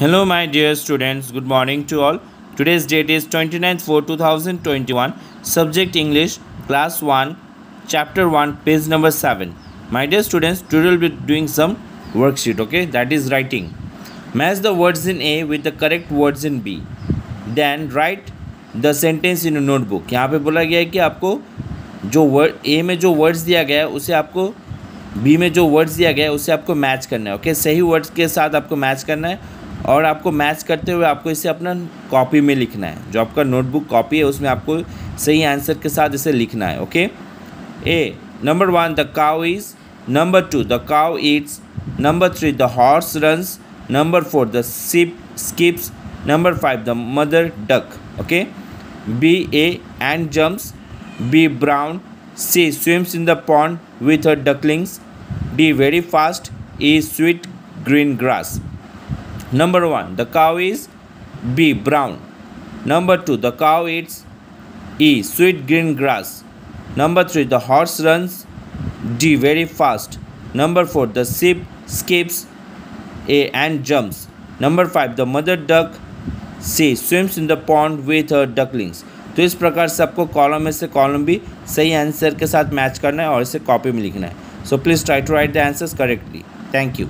Hello, my dear students. Good morning to all. Today's date is 29th 4 2021. Subject English, Class 1, Chapter 1, page number 7. My dear students, today we'll be doing some worksheet, okay? That is writing. Match the words in A with the correct words in B. Then write sentence in a notebook. यहाँ पे बोला गया है कि आपको जो word a में जो वर्ड्स दिया गया है उसे आपको बी में जो वर्ड्स दिया गया है उसे आपको मैच करना है ओके सही वर्ड्स के साथ आपको मैच करना है और आपको मैच करते हुए आपको इसे अपना कॉपी में लिखना है जो आपका नोटबुक कॉपी है, उसमें आपको सही आंसर के साथ इसे लिखना है okay a number one the cow is number two the cow eats number three the horse runs number four the sheep skips number five the mother duck okay B a and jumps B brown C swims in the pond with her ducklings. D. Very fast. E. Sweet green grass. Number 1. The cow is B. Brown. Number 2. The cow eats E. Sweet green grass. Number 3. The horse runs D. Very fast. Number 4. The sheep skips A. And jumps. Number 5. The mother duck C. Swims in the pond with her ducklings. तो इस प्रकार से आपको column में से column भी सही answer के साथ मैच करना है और इसे कॉपी में लिखना है so please try to write the answers correctly thank you